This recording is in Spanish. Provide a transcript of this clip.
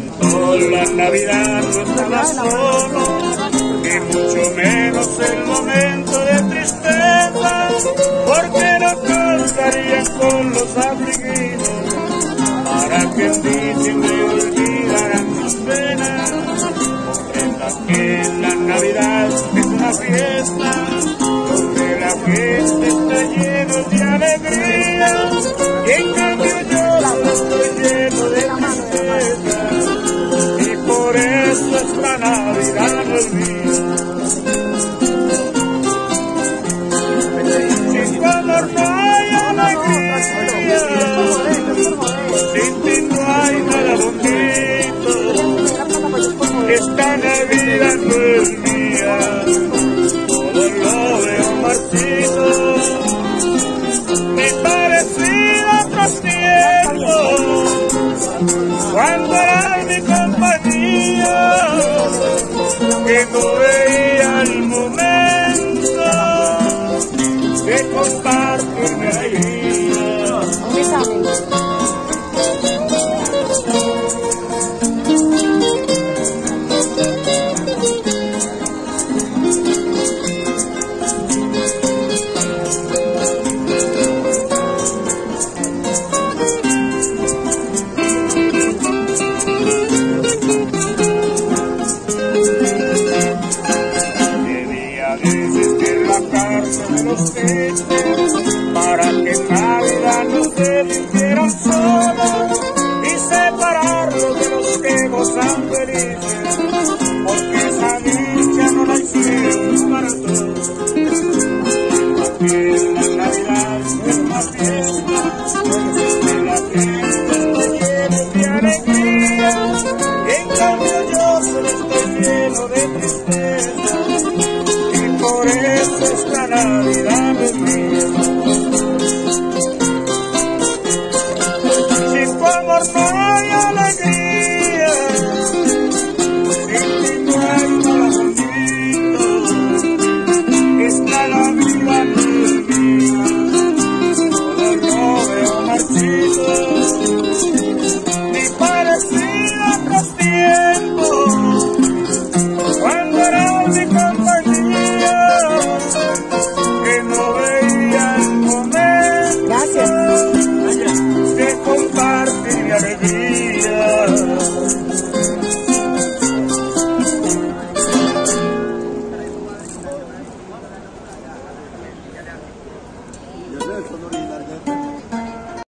Que inventó la Navidad no estaba solo, y mucho menos el momento de tristeza, porque no contaría con los afligidos, para que en diciembre olvidaran sus penas. Comprenda que la Navidad es una fiesta, donde la gente está llena de alegría, esta Navidad mía. Sin tu amor no hay alegría, sin ti no hay nada bonito, esta Navidad no es mía, todo lo veo marchito, me parecía otros tiempos, cuando era mi compañía, de compartir mi alegría. Para que Navidad no se sintieran solos y separarlos de los que gozan felices, porque esa dicha no la hicieron para todos. Porque la Navidad es una fiesta donde la gente está llena de alegría en cambio yo solo estoy lleno de tristeza esta Navidad